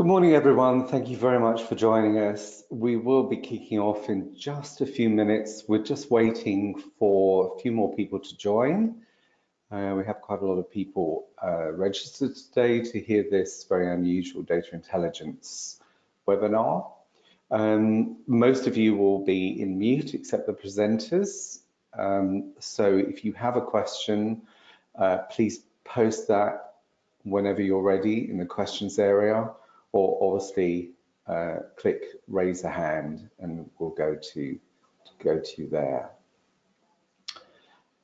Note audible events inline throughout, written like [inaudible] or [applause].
Good morning, everyone. Thank you very much for joining us. We will be kicking off in just a few minutes. We're just waiting for a few more people to join. Uh, we have quite a lot of people uh, registered today to hear this very unusual data intelligence webinar. Um, most of you will be in mute except the presenters. Um, so if you have a question, uh, please post that whenever you're ready in the questions area or obviously uh, click raise a hand and we'll go to, go to there.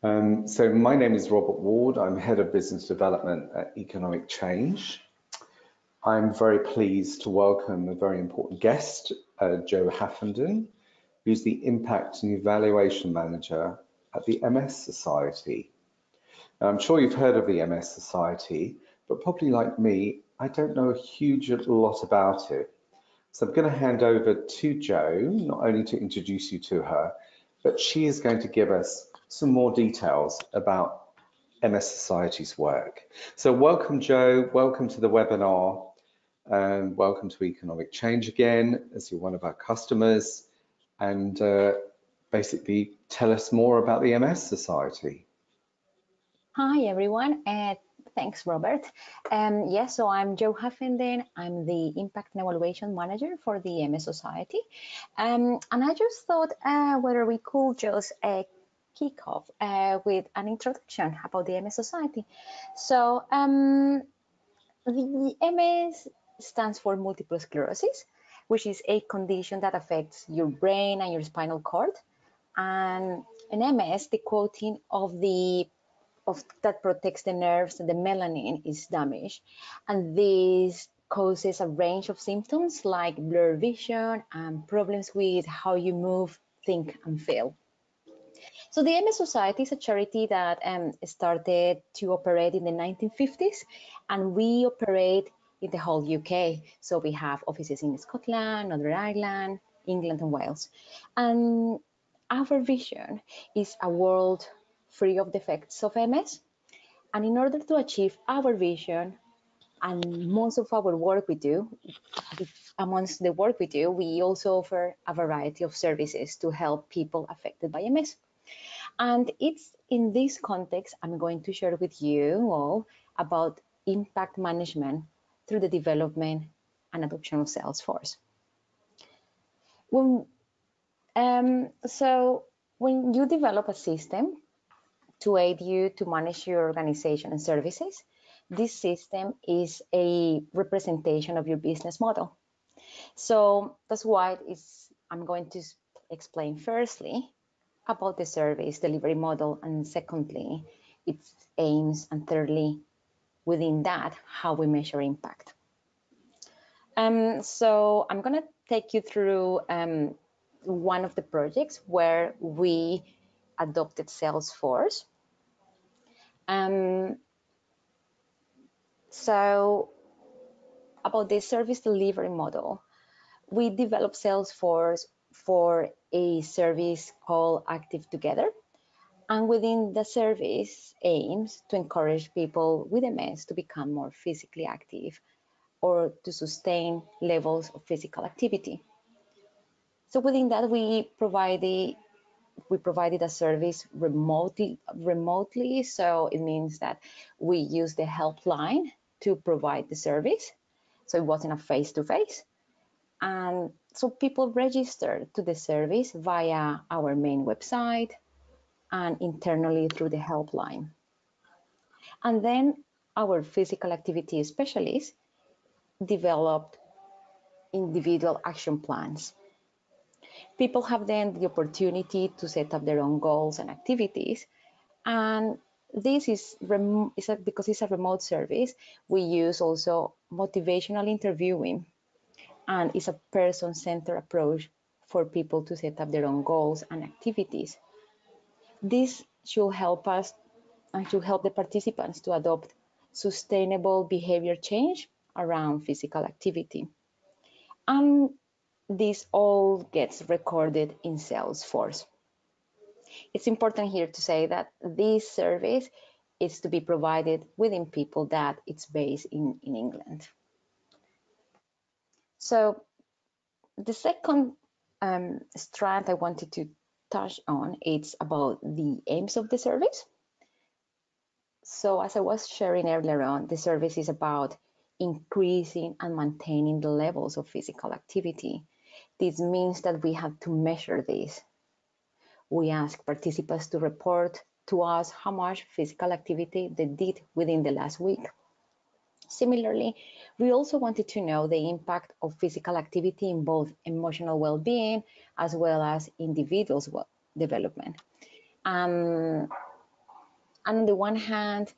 Um, so my name is Robert Ward. I'm Head of Business Development at Economic Change. I'm very pleased to welcome a very important guest, uh, Jo Haffenden, who's the Impact and Evaluation Manager at the MS Society. Now, I'm sure you've heard of the MS Society, but probably like me, I don't know a huge lot about it. So I'm going to hand over to Jo, not only to introduce you to her, but she is going to give us some more details about MS Society's work. So welcome, Jo. Welcome to the webinar. And welcome to Economic Change again, as you're one of our customers. And uh, basically tell us more about the MS Society. Hi, everyone. Uh, Thanks, Robert. Um, yes, so I'm Jo Haffenden. I'm the Impact and Evaluation Manager for the MS Society. Um, and I just thought uh, whether we could just uh, kick off uh, with an introduction about the MS Society. So um, the MS stands for multiple sclerosis, which is a condition that affects your brain and your spinal cord. And in MS, the quoting of the of that protects the nerves and the myelin is damaged. And this causes a range of symptoms like blurred vision and problems with how you move, think, and feel. So the MS Society is a charity that um, started to operate in the 1950s, and we operate in the whole UK. So we have offices in Scotland, Northern Ireland, England, and Wales. And our vision is a world free of the effects of MS. And in order to achieve our vision and most of our work we do, amongst the work we do, we also offer a variety of services to help people affected by MS. And it's in this context, I'm going to share with you all about impact management through the development and adoption of Salesforce. When, um, so when you develop a system, to aid you to manage your organization and services. This system is a representation of your business model. So that's why it's, I'm going to explain firstly about the service delivery model and secondly, its aims and thirdly, within that, how we measure impact. Um, so I'm going to take you through um, one of the projects where we adopted Salesforce. Um, so about the service delivery model, we developed Salesforce for a service called Active Together. And within the service aims to encourage people with MS to become more physically active or to sustain levels of physical activity. So within that, we provide the we provided a service remotely remotely so it means that we use the helpline to provide the service. So it wasn't a face-to-face. And so people registered to the service via our main website and internally through the helpline. And then our physical activity specialists developed individual action plans people have then the opportunity to set up their own goals and activities. And this is, is a, because it's a remote service, we use also motivational interviewing and it's a person-centered approach for people to set up their own goals and activities. This should help us and should help the participants to adopt sustainable behavior change around physical activity. And this all gets recorded in Salesforce. It's important here to say that this service is to be provided within people that it's based in, in England. So the second um, strand I wanted to touch on, it's about the aims of the service. So as I was sharing earlier on, the service is about increasing and maintaining the levels of physical activity. This means that we have to measure this. We ask participants to report to us how much physical activity they did within the last week. Similarly, we also wanted to know the impact of physical activity in both emotional well-being as well as individuals' development. Um, and on the one hand,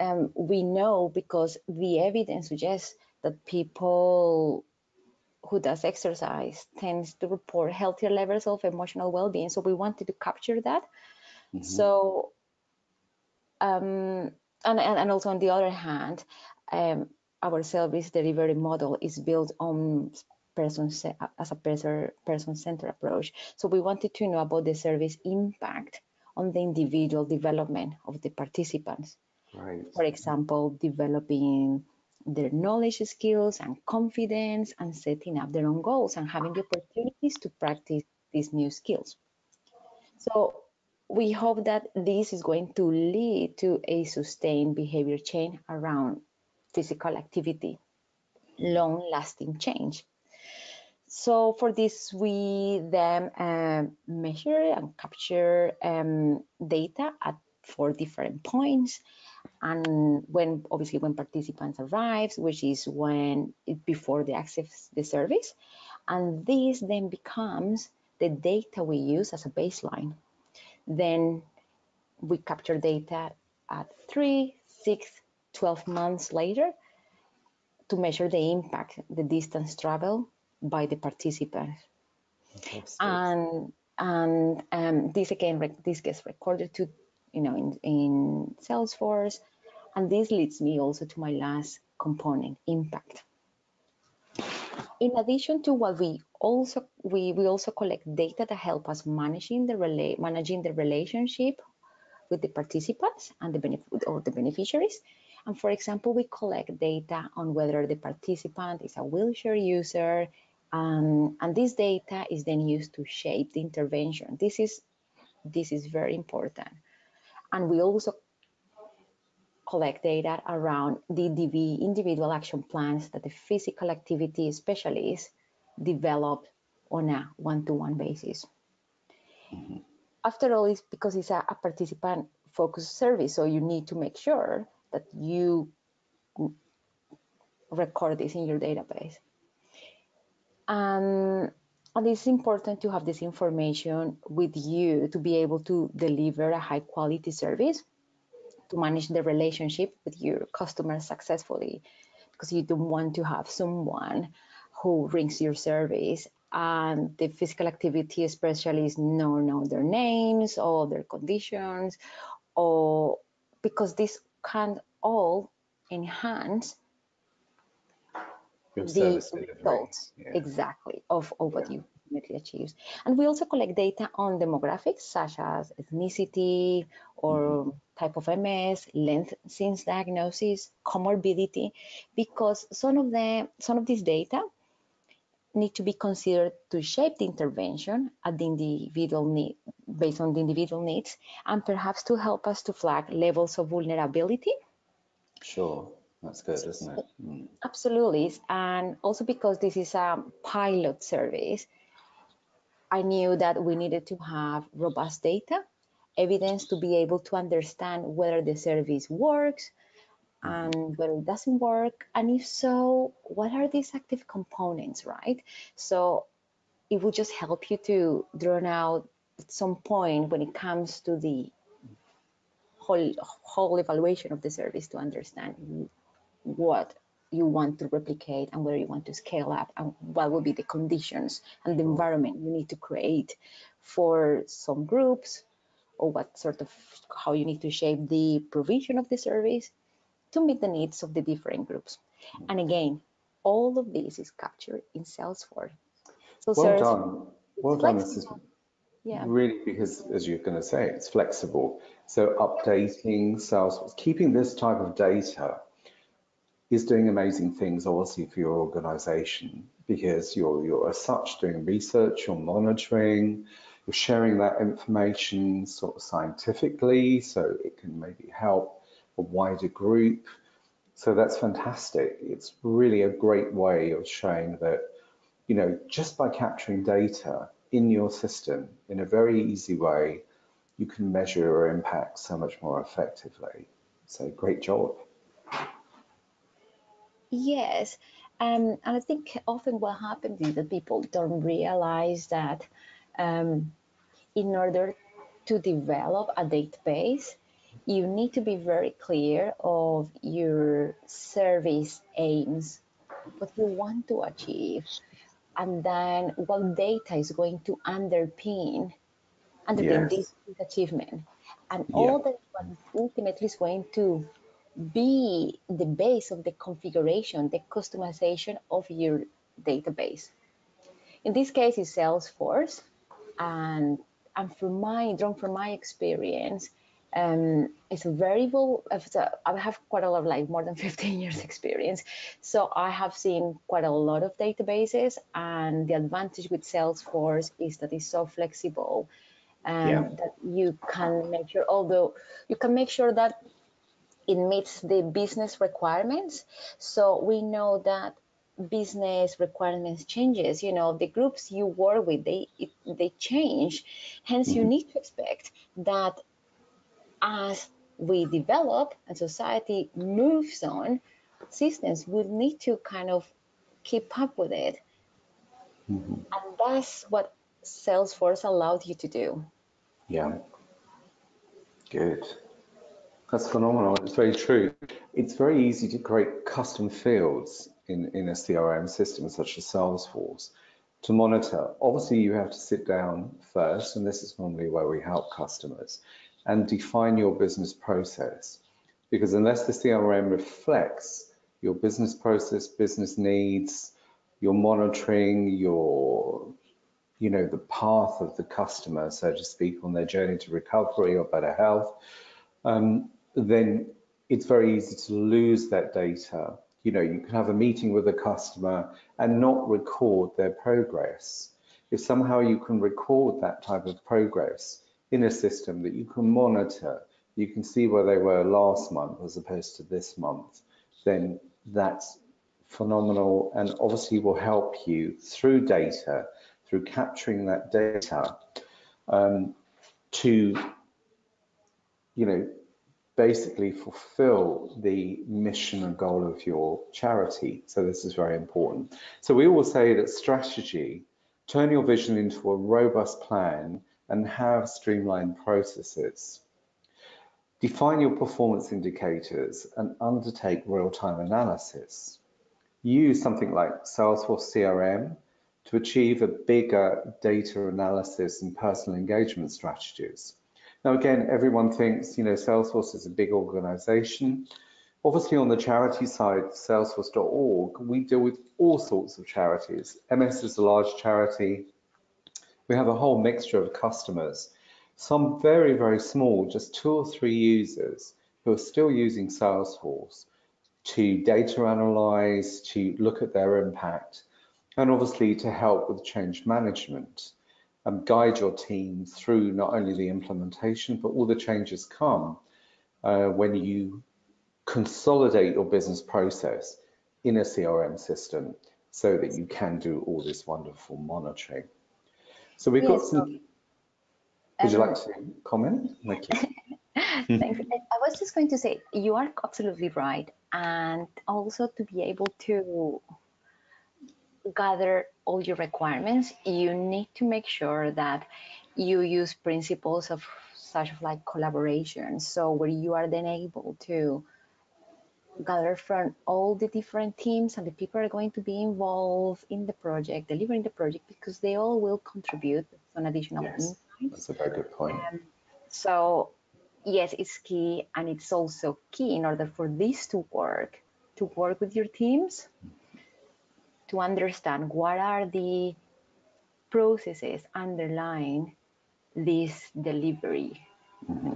um, we know because the evidence suggests that people who does exercise tends to report healthier levels of emotional well-being. So we wanted to capture that. Mm -hmm. So, um, and, and, also on the other hand, um, our service delivery model is built on person as a person-centered approach. So we wanted to know about the service impact on the individual development of the participants. Right. For example, developing their knowledge skills and confidence and setting up their own goals and having the opportunities to practice these new skills. So we hope that this is going to lead to a sustained behavior change around physical activity, long lasting change. So for this, we then uh, measure and capture um, data at four different points. And when obviously when participants arrives, which is when it, before they access the service, and this then becomes the data we use as a baseline. Then we capture data at three, six, 12 months later to measure the impact, the distance travel by the participants. And and um, this again, this gets recorded to, you know, in, in Salesforce. And this leads me also to my last component, impact. In addition to what we also we, we also collect data that help us managing the rela managing the relationship with the participants and the benefit or the beneficiaries. And for example, we collect data on whether the participant is a wheelchair user, um, and this data is then used to shape the intervention. This is this is very important. And we also collect data around the individual action plans that the physical activity specialists develop on a one-to-one -one basis. Mm -hmm. After all, it's because it's a, a participant-focused service, so you need to make sure that you record this in your database. Um, and it's important to have this information with you to be able to deliver a high quality service, to manage the relationship with your customers successfully, because you don't want to have someone who rings your service and the physical activity specialist no know their names or their conditions or because this can all enhance Your the results yeah. exactly of, of what yeah. you ultimately achieve. And we also collect data on demographics such as ethnicity or mm -hmm. Type of MS, length since diagnosis, comorbidity, because some of the some of this data need to be considered to shape the intervention at the individual need based on the individual needs and perhaps to help us to flag levels of vulnerability Sure, that's good, isn't it? Mm. Absolutely, and also because this is a pilot service, I knew that we needed to have robust data, evidence to be able to understand whether the service works mm-hmm. and whether it doesn't work, and if so, what are these active components, right? So it would just help you to draw out at some point when it comes to the whole whole evaluation of the service to understand what you want to replicate and where you want to scale up and what will be the conditions and the environment you need to create for some groups or what sort of how you need to shape the provision of the service to meet the needs of the different groups. Mm-hmm. And again, all of this is captured in Salesforce. So well done. Well done, Mrs yeah. really because as you're going to say it's flexible so updating salesforce keeping this type of data is doing amazing things obviously for your organization because you're, you're as such doing research, you're monitoring, you're sharing that information sort of scientifically so it can maybe help a wider group. So that's fantastic. It's really a great way of showing that, you know, just by capturing data in your system in a very easy way, you can measure your impact so much more effectively. So great job. Yes, um, and I think often what happens is that people don't realize that um, in order to develop a database, you need to be very clear of your service aims, what you want to achieve, and then what data is going to underpin underpin yes. this achievement. And yeah. all that ultimately is going to be the base of the configuration, the customization of your database. In this case, it's Salesforce, and and from my drawn from my experience, um, it's a variable. I have quite a lot of like more than [laughs] 15 years experience, so I have seen quite a lot of databases. And the advantage with Salesforce is that it's so flexible, and yeah. that you can make sure. Although you can make sure that it meets the business requirements. So we know that business requirements changes you know the groups you work with they they change hence you mm-hmm. need to expect that as we develop and society moves on systems will need to kind of keep up with it mm-hmm. and that's what salesforce allowed you to do yeah good that's phenomenal. It's very true. It's very easy to create custom fields in, in a CRM system such as Salesforce to monitor. Obviously, you have to sit down first, and this is normally where we help customers, and define your business process. Because unless the CRM reflects your business process, business needs, your monitoring, your you know, the path of the customer, so to speak, on their journey to recovery or better health, um, then it's very easy to lose that data. You know, you can have a meeting with a customer and not record their progress. If somehow you can record that type of progress in a system that you can monitor, you can see where they were last month as opposed to this month, then that's phenomenal and obviously will help you through data, through capturing that data um, to, you know, basically fulfill the mission and goal of your charity. So this is very important. So we always say that strategy, turn your vision into a robust plan and have streamlined processes. Define your performance indicators and undertake real-time analysis. Use something like Salesforce CRM to achieve a bigger data analysis and personal engagement strategies. Now, again, everyone thinks, you know, Salesforce is a big organization. Obviously, on the charity side, salesforce.org, we deal with all sorts of charities. MS is a large charity. We have a whole mixture of customers, some very, very small, just two or three users who are still using Salesforce to data analyze, to look at their impact, and obviously to help with change management um, guide your team through not only the implementation, but all the changes come uh, when you consolidate your business process in a CRM system so that you can do all this wonderful monitoring. So we've got some, so, would you like to comment? Thank you. [laughs] Thanks. I was just going to say, you are absolutely right. And also to be able to gather all your requirements, you need to make sure that you use principles of such of like collaboration. So where you are then able to gather from all the different teams and the people are going to be involved in the project, delivering the project, because they all will contribute some additional yes, insights. That's a very good point. Um, so yes, it's key, and it's also key in order for this to work, to work with your teams. Mm -hmm to understand what are the processes underlying this delivery mm-hmm.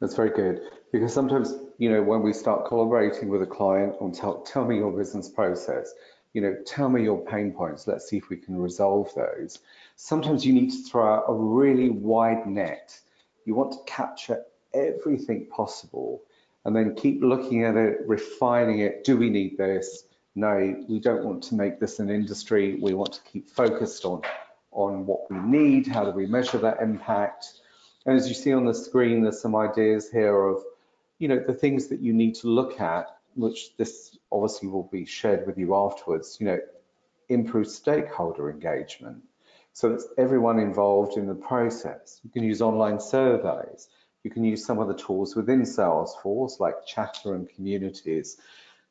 That's very good because sometimes, you know, when we start collaborating with a client on tell, tell me your business process, you know, tell me your pain points. Let's see if we can resolve those. Sometimes you need to throw out a really wide net. You want to capture everything possible and then keep looking at it, refining it. Do we need this? No, we don't want to make this an industry. We want to keep focused on, on what we need. How do we measure that impact? And as you see on the screen, there's some ideas here of, you know, the things that you need to look at, which this obviously will be shared with you afterwards, you know, improve stakeholder engagement. So it's everyone involved in the process. You can use online surveys. You can use some of the tools within Salesforce, like Chatter and communities,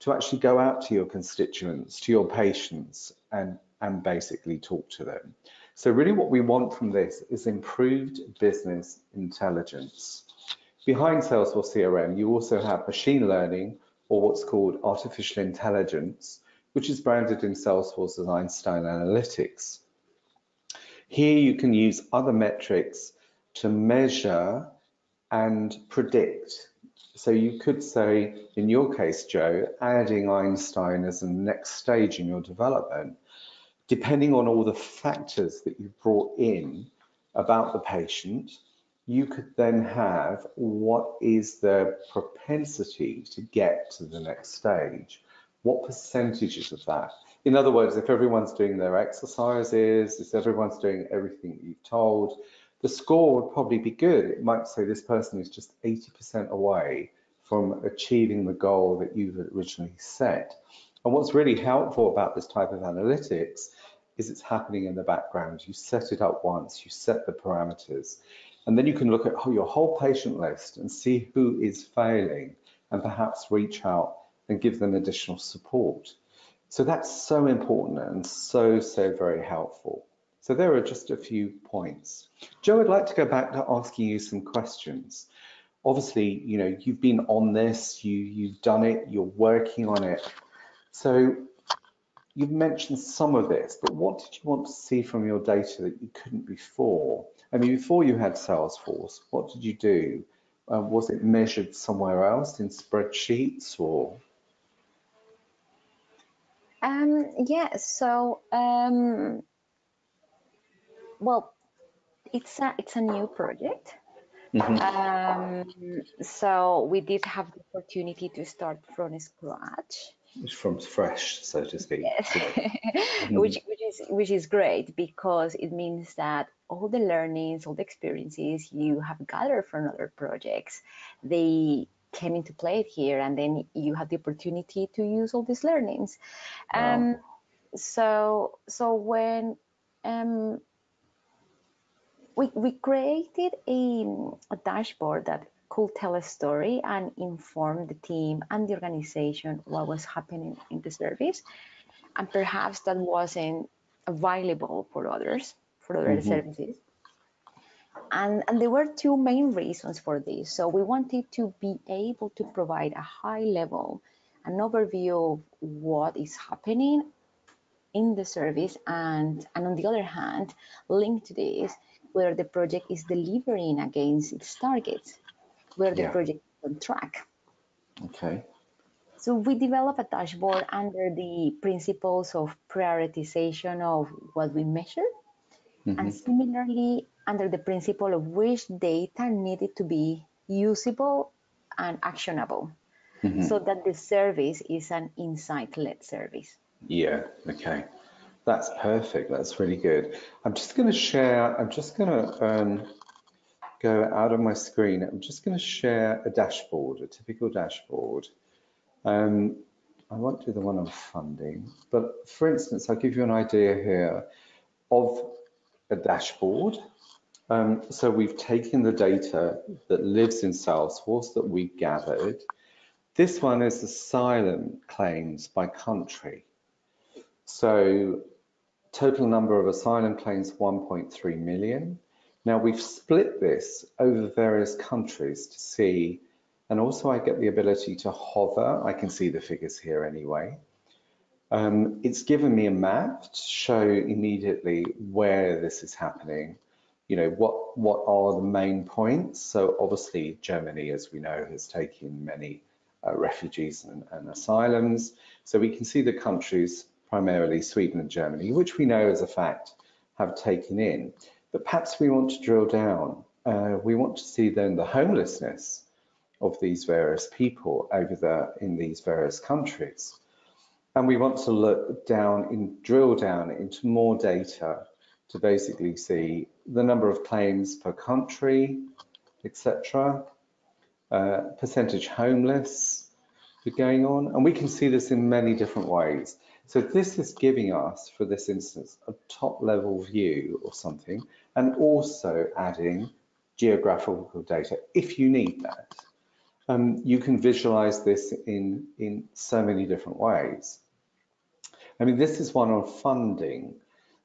to actually go out to your constituents, to your patients, and, and basically talk to them. So really what we want from this is improved business intelligence. Behind Salesforce CRM, you also have machine learning, or what's called artificial intelligence, which is branded in Salesforce as Einstein Analytics. Here you can use other metrics to measure and predict. So you could say, in your case, Jo, adding Einstein as the next stage in your development, depending on all the factors that you brought in about the patient, you could then have what is the propensity to get to the next stage? What percentages of that? In other words, if everyone's doing their exercises, if everyone's doing everything you've told, the score would probably be good. It might say this person is just 80% away from achieving the goal that you've originally set. And what's really helpful about this type of analytics is it's happening in the background. You set it up once, you set the parameters, and then you can look at your whole patient list and see who is failing and perhaps reach out and give them additional support. So that's so important and so, so very helpful. So there are just a few points. Jo, I'd like to go back to asking you some questions. Obviously, you know, you've been on this, you, you've done it, you're working on it. So you've mentioned some of this, but what did you want to see from your data that you couldn't before? I mean, before you had Salesforce, what did you do? Uh, was it measured somewhere else in spreadsheets or? Um, yeah, so, um, well, it's a, it's a new project. Mm -hmm. um, so we did have the opportunity to start from scratch from fresh, so to speak. Yes. [laughs] which, which is which is great because it means that all the learnings, all the experiences you have gathered from other projects, they came into play here, and then you have the opportunity to use all these learnings. Wow. Um, so so when um, we we created a, a dashboard that could tell a story and inform the team and the organization what was happening in the service. And perhaps that wasn't available for others, for other mm-hmm. services. And, and there were two main reasons for this. So we wanted to be able to provide a high level, an overview of what is happening in the service and, and on the other hand, linked to this, whether the project is delivering against its targets where the project is on track. Okay. So we develop a dashboard under the principles of prioritization of what we measure, mm-hmm. and similarly under the principle of which data needed to be usable and actionable, mm-hmm. so that the service is an insight-led service. Yeah. Okay. That's perfect. That's really good. I'm just going to share. I'm just going to um, go out of my screen, I'm just going to share a dashboard, a typical dashboard. Um, I won't do the one on funding, but for instance, I'll give you an idea here of a dashboard. Um, so we've taken the data that lives in Salesforce that we gathered. This one is asylum claims by country. So total number of asylum claims 1.3 million. Now we've split this over various countries to see, and also I get the ability to hover. I can see the figures here anyway. Um, it's given me a map to show immediately where this is happening. You know, what, what are the main points? So obviously Germany, as we know, has taken many uh, refugees and, and asylums. So we can see the countries primarily Sweden and Germany, which we know as a fact have taken in. But perhaps we want to drill down. Uh, we want to see then the homelessness of these various people over there in these various countries. And we want to look down in drill down into more data to basically see the number of claims per country, etc., uh, percentage homeless going on, and we can see this in many different ways. So this is giving us, for this instance, a top level view or something, and also adding geographical data if you need that. Um, you can visualize this in, in so many different ways. I mean, this is one on funding.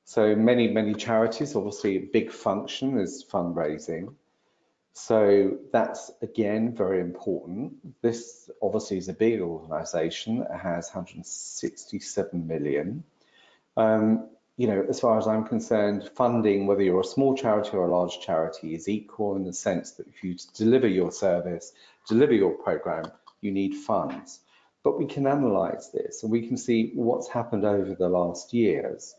So many, many charities, obviously a big function is fundraising. So that's again very important. This obviously is a big organization. It has 167 million. Um, you know, as far as I'm concerned, funding, whether you're a small charity or a large charity, is equal in the sense that if you deliver your service, deliver your program, you need funds. But we can analyze this and we can see what's happened over the last years.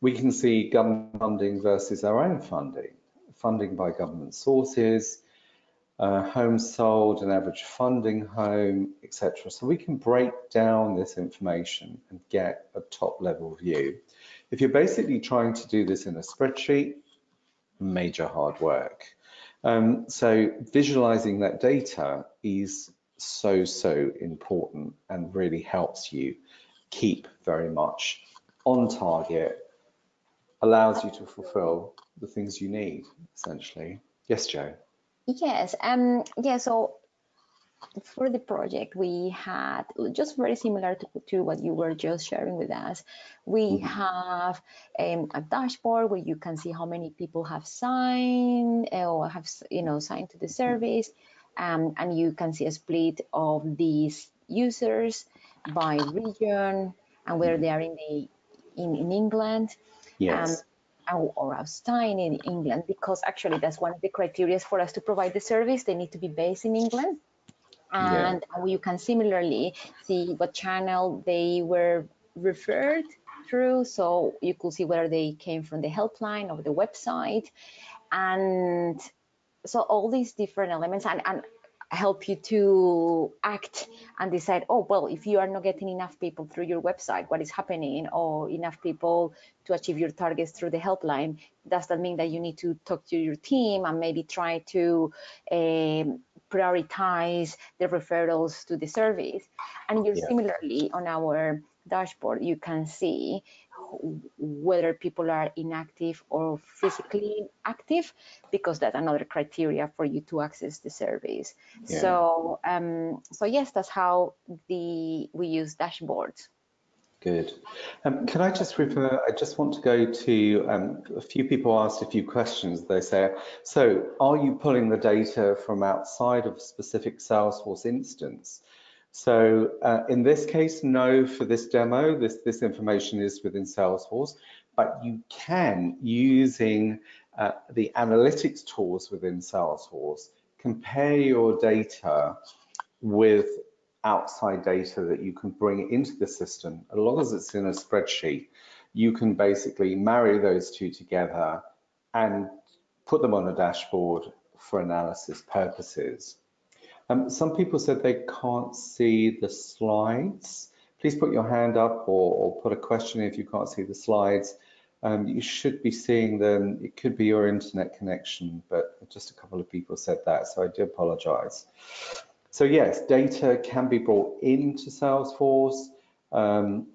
We can see government funding versus our own funding funding by government sources, uh, homes sold, an average funding home, etc. So we can break down this information and get a top level view. If you're basically trying to do this in a spreadsheet, major hard work. Um, so visualizing that data is so, so important and really helps you keep very much on target, allows you to fulfill the things you need, essentially. Yes, Jo. Yes, um, yeah, so for the project we had just very similar to, to what you were just sharing with us we mm -hmm. have um, a dashboard where you can see how many people have signed uh, or have you know signed to the service um, and you can see a split of these users by region and where they are in the in, in england yes um, or Austin in England, because actually that's one of the criteria for us to provide the service. They need to be based in England. And yeah. you can similarly see what channel they were referred through. So you could see whether they came from the helpline or the website. And so all these different elements and, and help you to act and decide, oh, well, if you are not getting enough people through your website, what is happening, or enough people to achieve your targets through the helpline, does that mean that you need to talk to your team and maybe try to um, prioritize the referrals to the service? And you're yeah. similarly on our dashboard, you can see whether people are inactive or physically active, because that's another criteria for you to access the surveys. Yeah. So, um, so yes, that's how the we use dashboards. Good. Um, can I just refer, I just want to go to, um, a few people asked a few questions. They say, so are you pulling the data from outside of a specific Salesforce instance? So uh, in this case, no for this demo, this, this information is within Salesforce, but you can, using uh, the analytics tools within Salesforce, compare your data with outside data that you can bring into the system. As long as it's in a spreadsheet, you can basically marry those two together and put them on a dashboard for analysis purposes. Um, some people said they can't see the slides. Please put your hand up or, or put a question if you can't see the slides. Um, you should be seeing them. It could be your internet connection, but just a couple of people said that, so I do apologize. So yes, data can be brought into Salesforce um,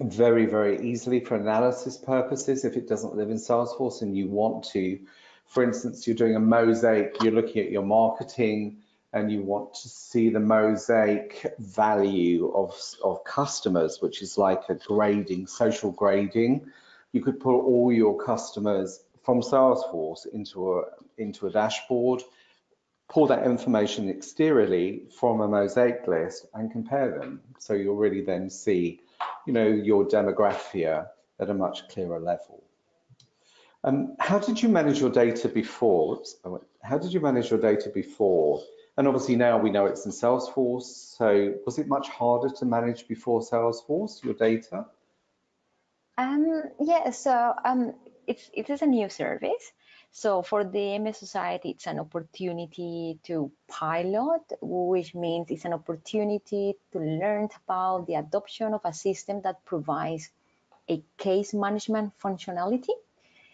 very, very easily for analysis purposes if it doesn't live in Salesforce and you want to, for instance, you're doing a mosaic, you're looking at your marketing, and you want to see the mosaic value of, of customers, which is like a grading, social grading, you could pull all your customers from Salesforce into a, into a dashboard, pull that information exteriorly from a mosaic list and compare them. So you'll really then see, you know, your demographia at a much clearer level. Um, how did you manage your data before? How did you manage your data before and obviously now we know it's in Salesforce. So was it much harder to manage before Salesforce, your data? Um, yeah, so um, it's, it is a new service. So for the MS Society, it's an opportunity to pilot, which means it's an opportunity to learn about the adoption of a system that provides a case management functionality.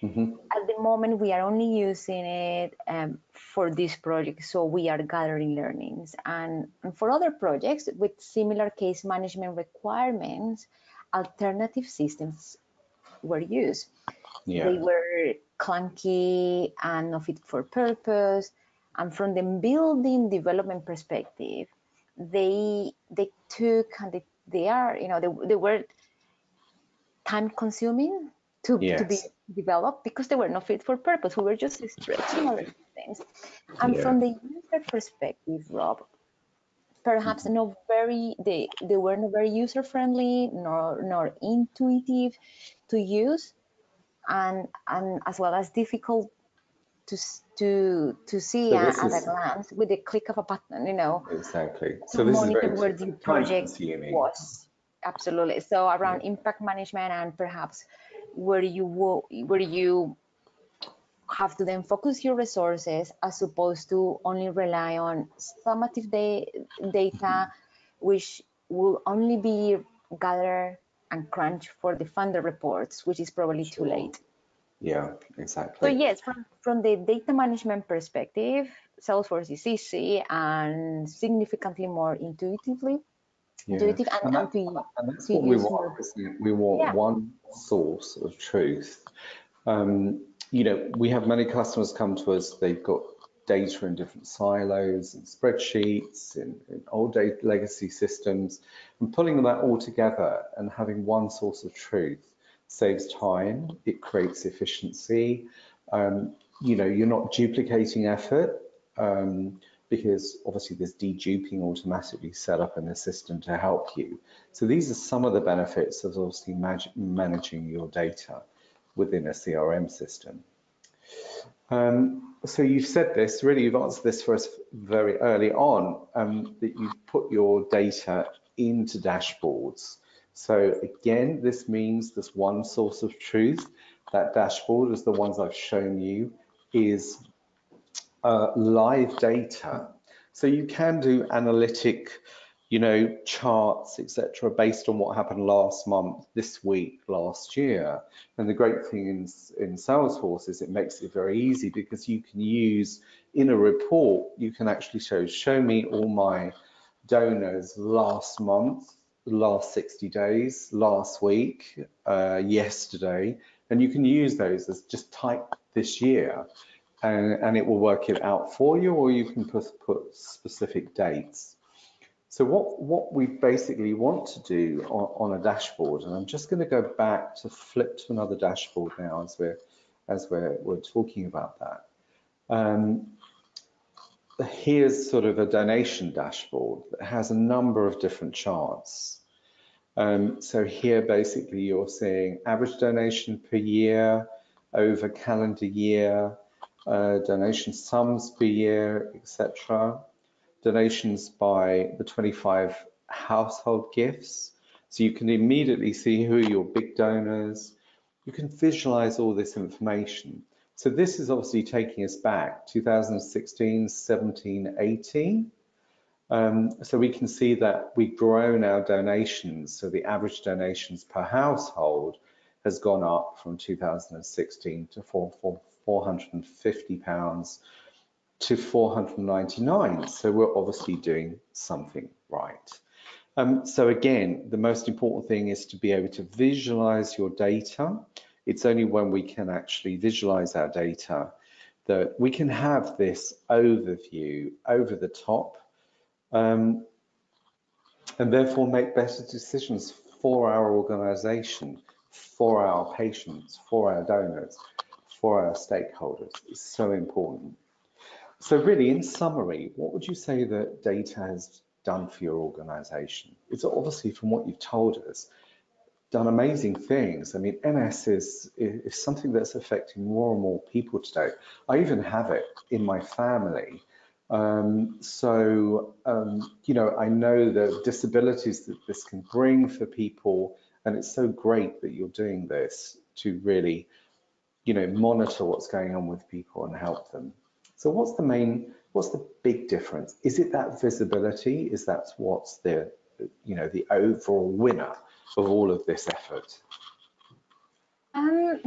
Mm -hmm. At the moment, we are only using it um, for this project, so we are gathering learnings. And, and for other projects with similar case management requirements, alternative systems were used. Yeah. They were clunky and not fit for purpose. And from the building development perspective, they they took and they, they are, you know, they, they were time consuming to, yes. to be developed because they were not fit for purpose. We were just stretching our things. And yeah. from the user perspective, Rob, perhaps mm -hmm. not very they they were not very user friendly nor nor intuitive to use and and as well as difficult to to to see so at, at a glance with the click of a button you know exactly so this monitor is where the project was absolutely so around yeah. impact management and perhaps where you where you have to then focus your resources as opposed to only rely on summative da data mm-hmm. which will only be gathered and crunch for the funder reports, which is probably sure. too late. Yeah, exactly. So yes, from, from the data management perspective, Salesforce is easy and significantly more intuitively yeah. intuitive and, and, that, and, and that's what we want, We want yeah. one source of truth. Um, you know, we have many customers come to us, they've got data in different silos and spreadsheets in old legacy systems and pulling that all together and having one source of truth saves time, it creates efficiency. Um, you know, you're not duplicating effort um, because obviously there's deduping automatically set up in the system to help you. So these are some of the benefits of obviously managing your data within a CRM system. Um, so you've said this, really you've answered this for us very early on, um, that you've put your data into dashboards. So again, this means there's one source of truth. That dashboard, as the ones I've shown you, is uh, live data. So you can do analytic you know, charts, etc., based on what happened last month, this week, last year. And the great thing in, in Salesforce is it makes it very easy because you can use in a report, you can actually show, show me all my donors last month, last 60 days, last week, uh, yesterday, and you can use those as just type this year and, and it will work it out for you, or you can put, put specific dates. So what, what we basically want to do on, on a dashboard, and I'm just going to go back to flip to another dashboard now as we're, as we're, we're talking about that. Um, here's sort of a donation dashboard that has a number of different charts. Um, so here basically you're seeing average donation per year, over calendar year, uh, donation sums per year, etc donations by the 25 household gifts. So you can immediately see who your big donors. You can visualize all this information. So this is obviously taking us back 2016, 17, 18. Um, so we can see that we've grown our donations. So the average donations per household has gone up from 2016 to 450 pounds to 499. So we're obviously doing something right. Um, so again, the most important thing is to be able to visualize your data. It's only when we can actually visualize our data that we can have this overview over the top um, and therefore make better decisions for our organization, for our patients, for our donors, for our stakeholders. It's so important. So really, in summary, what would you say that data has done for your organization? It's obviously from what you've told us, done amazing things. I mean, MS is, is something that's affecting more and more people today. I even have it in my family. Um, so, um, you know, I know the disabilities that this can bring for people And it's so great that you're doing this to really, you know, monitor what's going on with people and help them. So what's the main, what's the big difference? Is it that visibility? Is that what's the, you know, the overall winner of all of this effort? Um,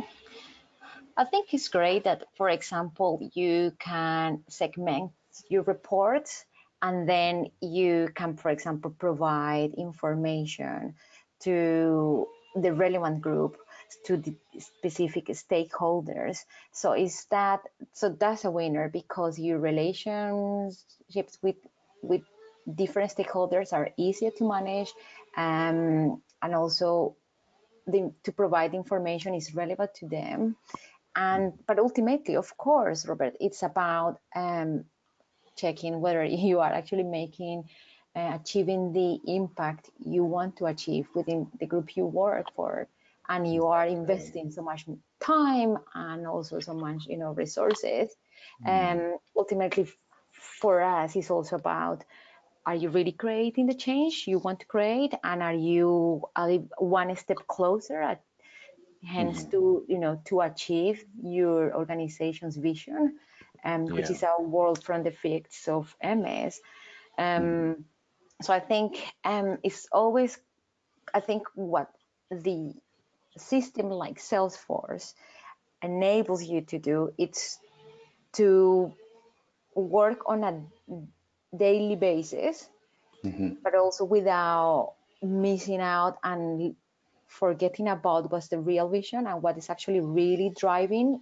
I think it's great that, for example, you can segment your reports and then you can, for example, provide information to the relevant group to the specific stakeholders. So is that so that's a winner because your relationships with with different stakeholders are easier to manage um, and also the, to provide information is relevant to them and but ultimately of course robert it's about um, checking whether [laughs] you are actually making uh, achieving the impact you want to achieve within the group you work for and you are investing so much time and also so much you know resources and mm. um, ultimately for us it's also about are you really creating the change you want to create and are you one step closer at, hence mm-hmm. to you know to achieve your organization's vision um, yeah. which is a world from the effects of ms um, mm-hmm. so i think um, it's always i think what the system like salesforce enables you to do it's to work on a daily basis, mm-hmm. but also without missing out and forgetting about what's the real vision and what is actually really driving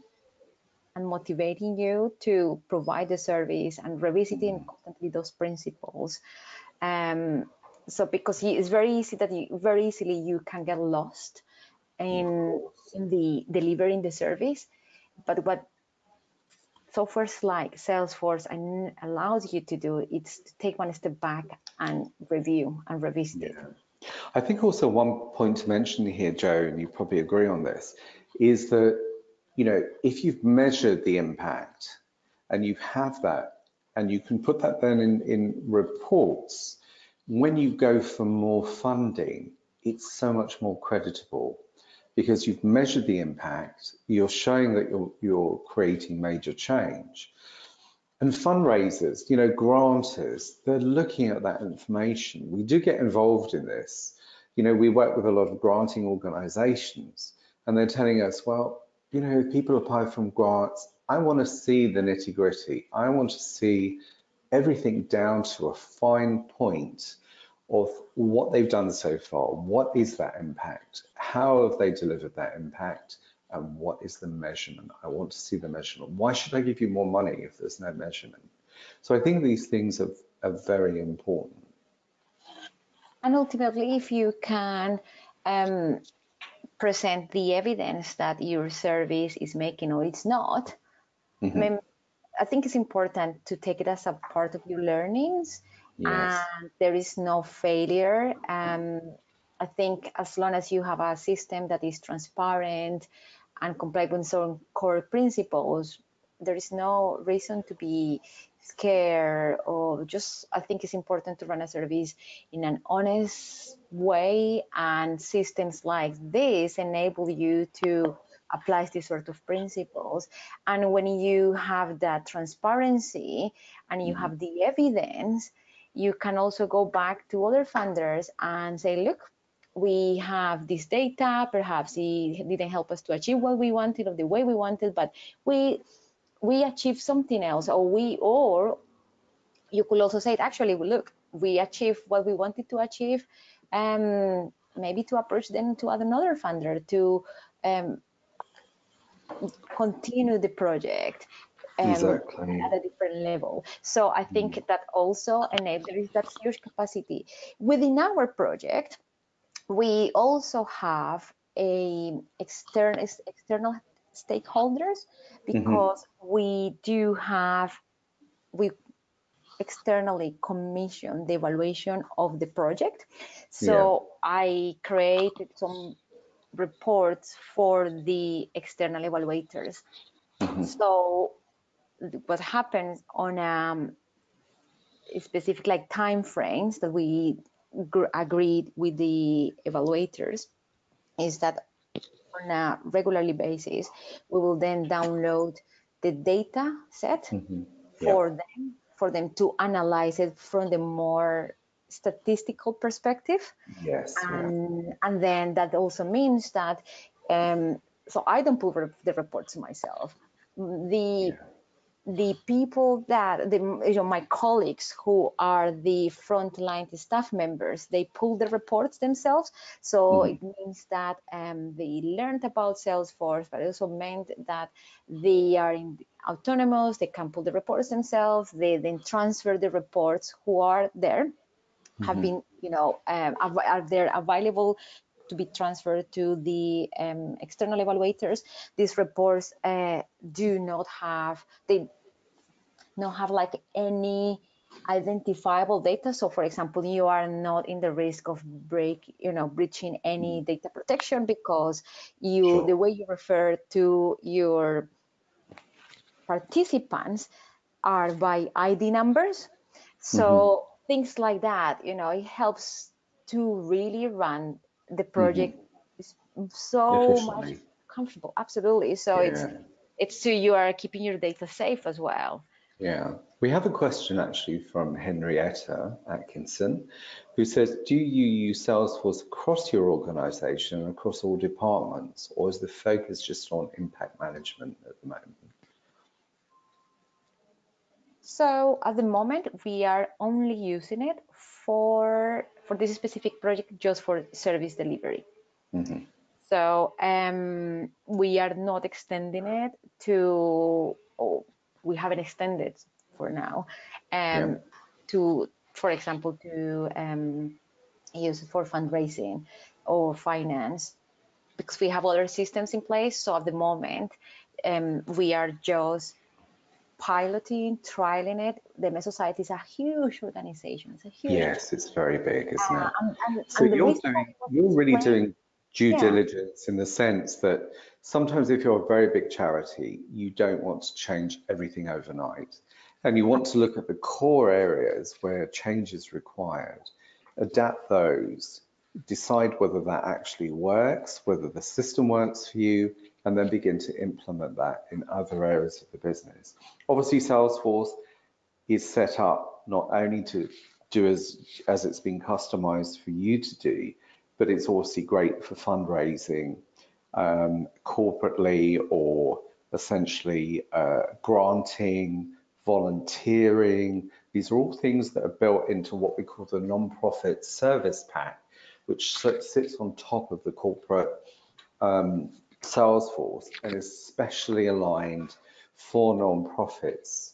and motivating you to provide the service and revisiting mm-hmm. constantly those principles. Um, so because it's very easy that you very easily you can get lost in in the delivering the service, but what softwares like Salesforce and allows you to do it's to take one step back and review and revisit it. I think also one point to mention here, Jo, and you probably agree on this, is that you know if you've measured the impact and you have that and you can put that then in, in reports, when you go for more funding, it's so much more creditable because you've measured the impact, you're showing that you're, you're creating major change. And fundraisers, you know, granters, they're looking at that information. We do get involved in this. You know, we work with a lot of granting organizations and they're telling us, well, you know, people apply from grants, I want to see the nitty gritty. I want to see everything down to a fine point of what they've done so far. What is that impact? How have they delivered that impact? And what is the measurement? I want to see the measurement. Why should I give you more money if there's no measurement? So I think these things are, are very important. And ultimately, if you can um, present the evidence that your service is making or it's not, mm-hmm. I, mean, I think it's important to take it as a part of your learnings yes. and there is no failure. Um, I think as long as you have a system that is transparent and comply with some core principles, there is no reason to be scared or just I think it's important to run a service in an honest way and systems like this enable you to apply these sort of principles and when you have that transparency and you mm-hmm. have the evidence you can also go back to other funders and say, look, we have this data, perhaps it didn't help us to achieve what we wanted or the way we wanted, but we we achieved something else, or we or you could also say, it actually, look, we achieved what we wanted to achieve, um, maybe to approach them to another funder to um, continue the project um, exactly. at a different level. So I think mm. that also enables there is that huge capacity. Within our project, we also have a external external stakeholders mm-hmm. because mm-hmm. we do have we externally commission the evaluation of the project. So yeah. I created some reports for the external evaluators. Mm-hmm. So what happens on um, specific like time frames that we agreed with the evaluators is that on a regularly basis, we will then download the data set mm -hmm. yeah. for them for them to analyze it from the more statistical perspective. Yes. And, yeah. and then that also means that, um, so I don't pull the reports myself. The yeah the people that the you know my colleagues who are the frontline staff members they pull the reports themselves so mm -hmm. it means that um, they learned about salesforce but it also meant that they are in autonomous they can pull the reports themselves they then transfer the reports who are there mm -hmm. have mm-hmm. been you know um, are there available to be transferred to the um, external evaluators. These reports uh, do not have, they don't have like any identifiable data. So for example, you are not in the risk of break, you know, breaching any mm. data protection because you, sure. the way you refer to your participants are by ID numbers. So mm -hmm. things like that, you know, it helps to really run the mm-hmm. project mm -hmm. so much comfortable. Absolutely. So yeah. it's it's so you are keeping your data safe as well. Yeah. We have a question actually from Henrietta Atkinson, who says, do you use Salesforce across your organization, across all departments, or is the focus just on impact management at the moment? So at the moment, we are only using it for for this specific project just for service delivery. Mm -hmm. So um, we are not extending it to, oh, we haven't extended for now, um, yeah. to, for example, to um, use it for fundraising or finance, because we have other systems in place. So at the moment, um, we are just piloting, trialing it. The MS Society is a huge organization. It's a huge. Yes, it's very big, isn't it? Uh, and, and, so and you're doing, you're really doing due yeah. diligence in the sense that sometimes if you're a very big charity, you don't want to change everything overnight. And you want to look at the core areas where change is required, adapt those, decide whether that actually works, whether the system works for you, and then begin to implement that in other areas of the business. Obviously, Salesforce is set up not only to do as, as it's been customized for you to do, but it's also great for fundraising um, corporately or essentially uh, granting, volunteering. These are all things that are built into what we call the non-profit service pack, which sits on top of the corporate um, Salesforce and is specially aligned for non-profits.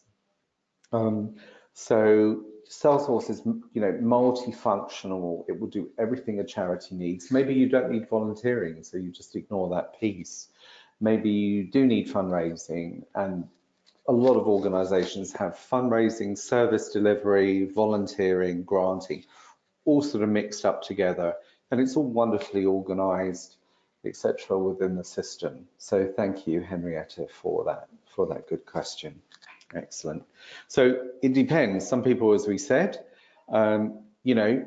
Um, so Salesforce is, you know, multifunctional. It will do everything a charity needs. Maybe you don't need volunteering, so you just ignore that piece. Maybe you do need fundraising, and a lot of organizations have fundraising, service delivery, volunteering, granting, all sort of mixed up together. And it's all wonderfully organized etc., within the system. So thank you, Henrietta, for that for that good question. Excellent. So it depends. Some people, as we said, um, you know,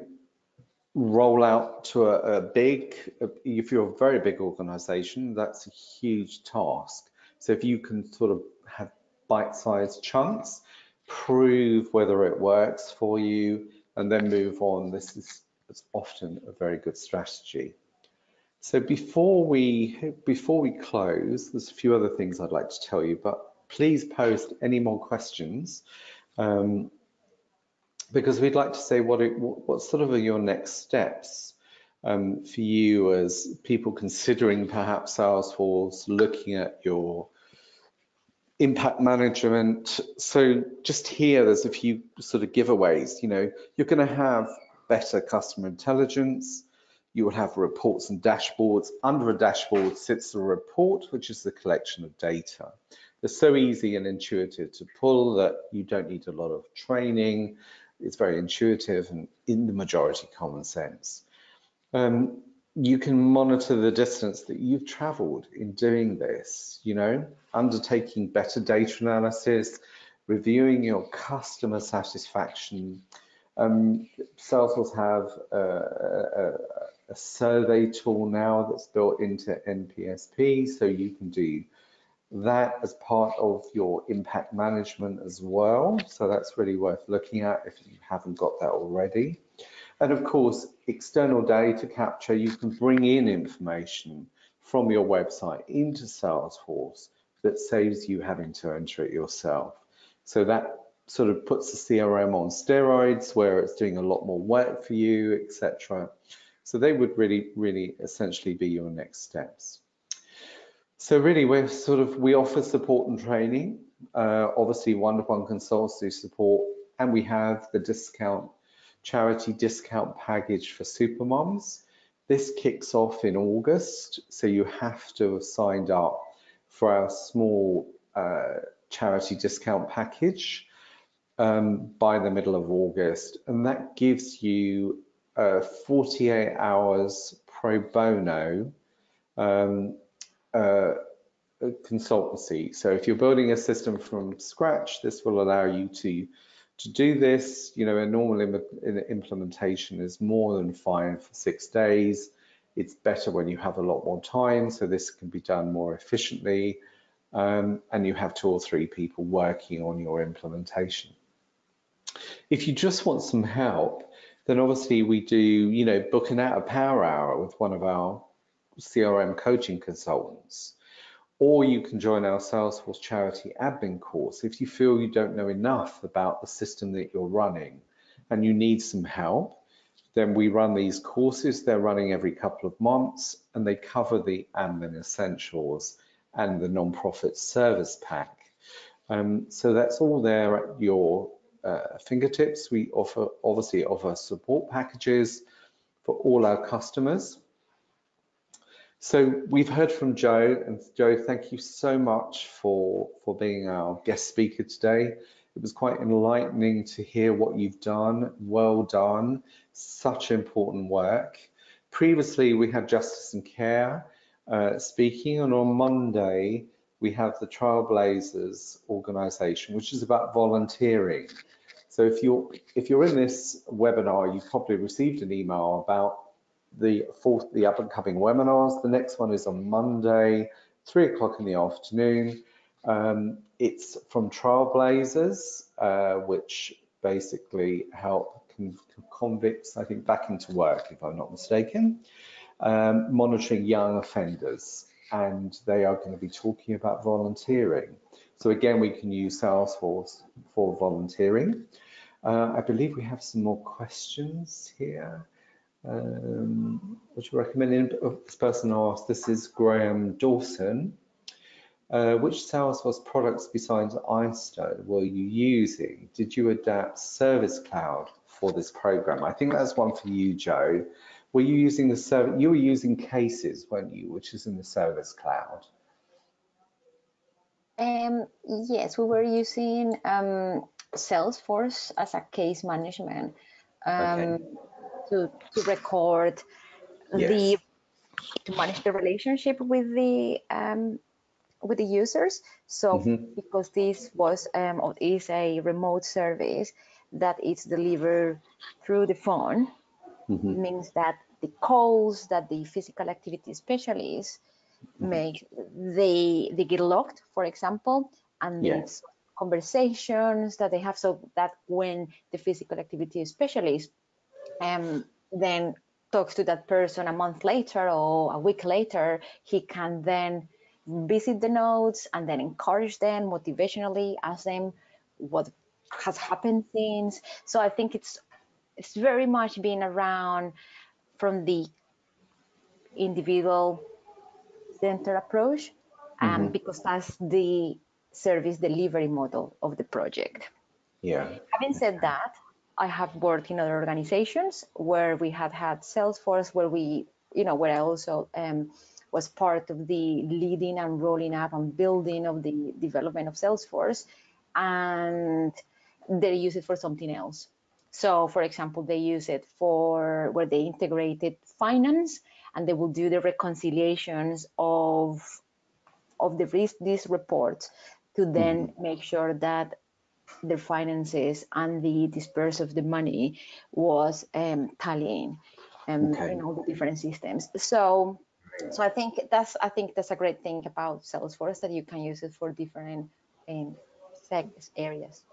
roll out to a, a big. If you're a very big organization, that's a huge task. So if you can sort of have bite-sized chunks, prove whether it works for you, and then move on. This is it's often a very good strategy. So before we before we close, there's a few other things I'd like to tell you, but please post any more questions um, because we'd like to say what it, what sort of are your next steps um, for you as people considering perhaps Salesforce, looking at your impact management. So just here, there's a few sort of giveaways. You know, you're going to have better customer intelligence you will have reports and dashboards. Under a dashboard sits a report, which is the collection of data. They're so easy and intuitive to pull that you don't need a lot of training. It's very intuitive and in the majority common sense. Um, you can monitor the distance that you've traveled in doing this, you know, undertaking better data analysis, reviewing your customer satisfaction. Um, Salesforce have a, a, a survey tool now that's built into NPSP, so you can do that as part of your impact management as well. So that's really worth looking at if you haven't got that already. And of course, external data capture, you can bring in information from your website into Salesforce that saves you having to enter it yourself. So that sort of puts the CRM on steroids where it's doing a lot more work for you, etc. So they would really, really essentially be your next steps. So really, we're sort of we offer support and training. Uh, obviously, one-to-one consults do support, and we have the discount charity discount package for supermoms. This kicks off in August, so you have to have signed up for our small uh, charity discount package um, by the middle of August, and that gives you uh, 48 hours pro bono um, uh, consultancy. So if you're building a system from scratch, this will allow you to to do this. You know, a normal Im implementation is more than fine for six days. It's better when you have a lot more time, so this can be done more efficiently, um, and you have two or three people working on your implementation. If you just want some help, then obviously we do, you know, booking out a power hour with one of our CRM coaching consultants. Or you can join our Salesforce charity admin course if you feel you don't know enough about the system that you're running and you need some help. Then we run these courses. They're running every couple of months and they cover the admin essentials and the non-profit service pack. Um, so that's all there at your uh, fingertips. We offer obviously offer support packages for all our customers. So we've heard from Jo, and Jo, thank you so much for for being our guest speaker today. It was quite enlightening to hear what you've done. Well done, such important work. Previously, we had Justice and Care uh, speaking, and on Monday we have the Trailblazers organization, which is about volunteering. So if you're if you're in this webinar, you've probably received an email about the fourth the up and coming webinars. The next one is on Monday, three o'clock in the afternoon. Um, it's from Trailblazers, uh, which basically help convicts, I think, back into work, if I'm not mistaken, um, monitoring young offenders. And they are going to be talking about volunteering. So again, we can use Salesforce for volunteering. Uh, I believe we have some more questions here. Um, would you recommend? Oh, this person asked, this is Graham Dawson. Uh, which Salesforce products besides iStone were you using? Did you adapt Service Cloud for this program? I think that's one for you, Jo. Were you using the service? You were using Cases, weren't you, which is in the Service Cloud? Um, yes, we were using um, Salesforce as a case management um, okay. To, to record yes. the to manage the relationship with the um, with the users. So mm -hmm. because this was um, is a remote service that is delivered through the phone, mm -hmm. means that the calls that the physical activity specialist make they they get locked for example and yes. conversations that they have so that when the physical activity specialist um, then talks to that person a month later or a week later he can then visit the notes and then encourage them motivationally ask them what has happened since so i think it's it's very much been around from the individual center approach um, mm-hmm. because that's the service delivery model of the project. Yeah. Having said that, I have worked in other organizations where we have had Salesforce, where we, you know, where I also um, was part of the leading and rolling up and building of the development of Salesforce, and they use it for something else. So, for example, they use it for where they integrated finance and they will do the reconciliations of of the risk these reports to then mm-hmm. make sure that their finances and the disperse of the money was um, tallying. um, Okay. in all the different systems. So, so I think that's I think that's a great thing about Salesforce that you can use it for different um, areas.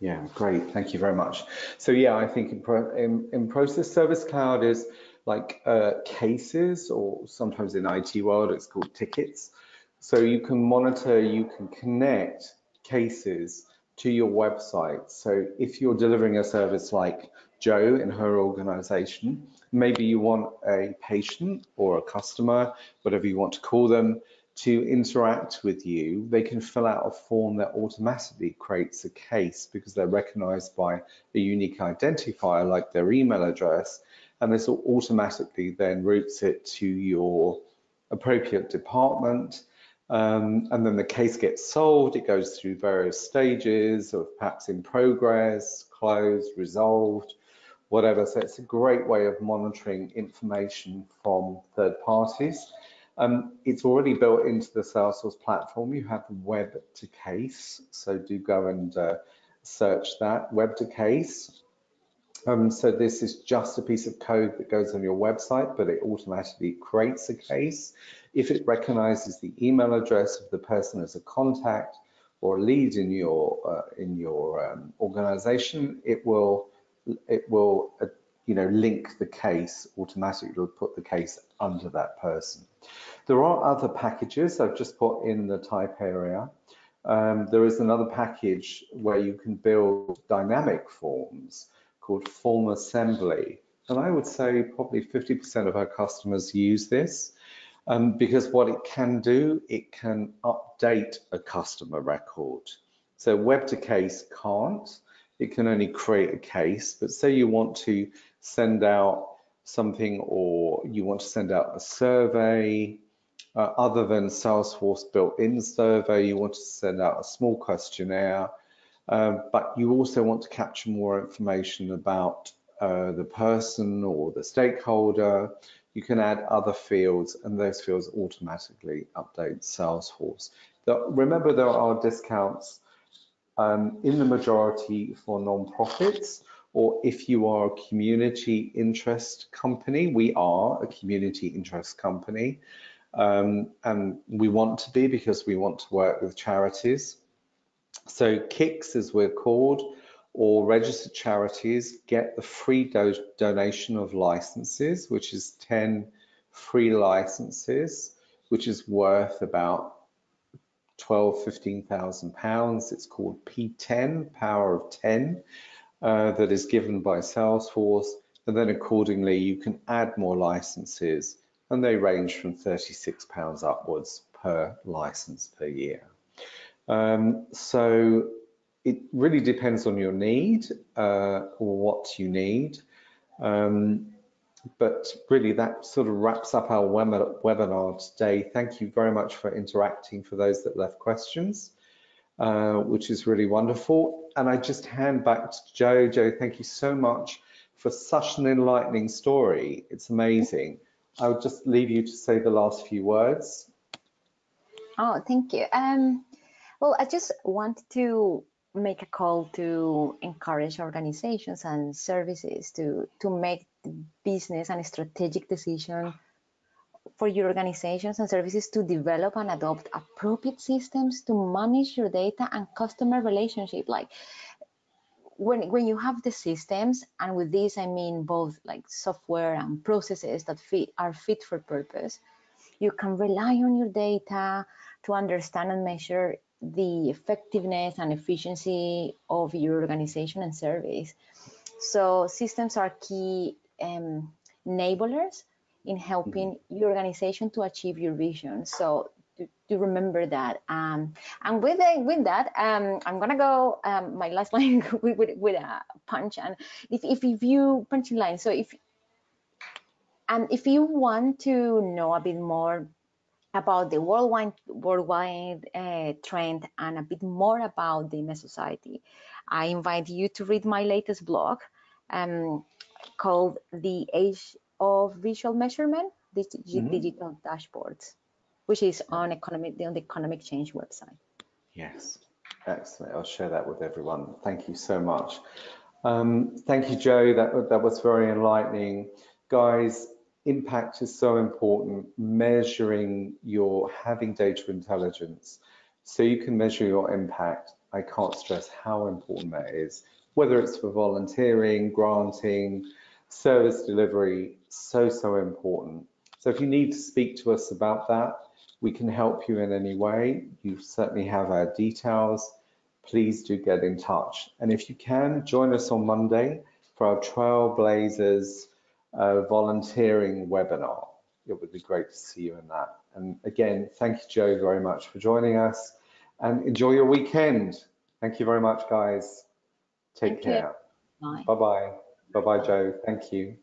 Yeah, great. Thank you very much. So yeah, I think in, pro, in, in Process Service Cloud is like uh, cases, or sometimes in IT world it's called tickets. So you can monitor, you can connect cases to your website. So if you're delivering a service like Jo in her organization, maybe you want a patient or a customer, whatever you want to call them, to interact with you, they can fill out a form that automatically creates a case because they're recognized by a unique identifier like their email address. And this automatically then routes it to your appropriate department. Um, and then the case gets solved. It goes through various stages of perhaps in progress, closed, resolved, whatever. So it's a great way of monitoring information from third parties. Um, it's already built into the Salesforce platform. You have web to case, so do go and uh, search that web to case. Um, so this is just a piece of code that goes on your website, but it automatically creates a case. If it recognizes the email address of the person as a contact or lead in your uh, in your um, organization, it will it will uh, you know link the case automatically. It'll put the case under that person. There are other packages I've just put in the type area. Um, there is another package where you can build dynamic forms called FormAssembly. And I would say probably 50% of our customers use this um, because what it can do, it can update a customer record. So web to case can't, it can only create a case, but say you want to send out something or you want to send out a survey uh, other than Salesforce built-in survey, you want to send out a small questionnaire, um, but you also want to capture more information about uh, the person or the stakeholder. You can add other fields and those fields automatically update Salesforce. The, remember there are discounts um, in the majority for non-profits or if you are a community interest company, we are a community interest company um, and we want to be because we want to work with charities. So CICs, as we're called, or registered charities get the free do donation of licenses, which is 10 free licenses, which is worth about 12, 15,000 pounds. It's called P10, power of 10, uh, that is given by Salesforce. And then accordingly, you can add more licenses and they range from 36 pounds upwards per license per year. Um, so it really depends on your need uh, or what you need. Um, but really that sort of wraps up our webinar today. Thank you very much for interacting for those that left questions, uh, which is really wonderful. And I just hand back to Jo. Jo, thank you so much for such an enlightening story. It's amazing. I'll just leave you to say the last few words. Oh, thank you. Um, well, I just want to make a call to encourage organizations and services to to make business and strategic decision for your organizations and services to develop and adopt appropriate systems to manage your data and customer relationship. Like when when you have the systems and with this i mean both like software and processes that fit are fit for purpose you can rely on your data to understand and measure the effectiveness and efficiency of your organization and service so systems are key um, enablers in helping mm-hmm. your organization to achieve your vision so to, to remember that. Um, and with the, with that, um, I'm gonna go um, my last [laughs] line with, with, with, a punch. And if, if, if you punch in line, so if and if you want to know a bit more about the worldwide worldwide uh, trend and a bit more about the Society, I invite you to read my latest blog um, called "The Age of Visual Measurement: Digital mm -hmm. Dashboards." which is on economic on the economic change website. Yes, excellent. I'll share that with everyone. Thank you so much. Um, thank you, Jo. That that was very enlightening. guys, impact is so important, measuring your having data intelligence so you can measure your impact. I can't stress how important that is, whether it's for volunteering, granting, service delivery, so, so important. So if you need to speak to us about that, we can help you in any way. You certainly have our details. Please do get in touch. And if you can, join us on Monday for our Trailblazers uh, volunteering webinar. It would be great to see you in that. And again, thank you, Jo, very much for joining us and enjoy your weekend. Thank you very much, guys. Take Thank you. care. Bye. Bye-bye. Bye-bye, Jo. Thank you.